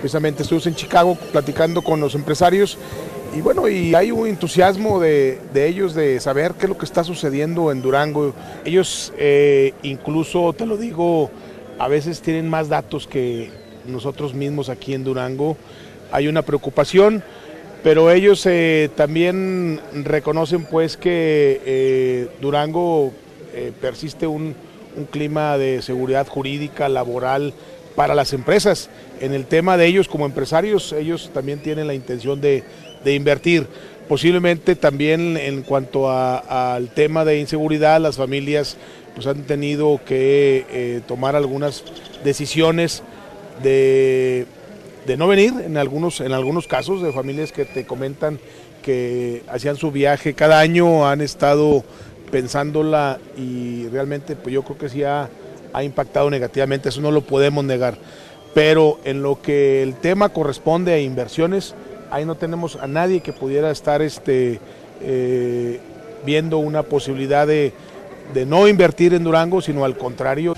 Precisamente estuvimos en Chicago platicando con los empresarios y bueno, y hay un entusiasmo de, ellos de saber qué es lo que está sucediendo en Durango. Ellos eh, incluso, te lo digo, a veces tienen más datos que nosotros mismos aquí en Durango. Hay una preocupación, pero ellos eh, también reconocen pues que eh, Durango persiste un, un clima de seguridad jurídica, laboral, para las empresas. En el tema de ellos como empresarios, ellos también tienen la intención de, invertir. Posiblemente también en cuanto al tema de inseguridad, las familias pues han tenido que eh, tomar algunas decisiones de, no venir en algunos, en algunos casos de familias que te comentan que hacían su viaje cada año, han estado pensándola y realmente pues yo creo que sí ha ha impactado negativamente, eso no lo podemos negar. Pero en lo que el tema corresponde a inversiones, ahí no tenemos a nadie que pudiera estar este, eh, viendo una posibilidad de, de no invertir en Durango, sino al contrario.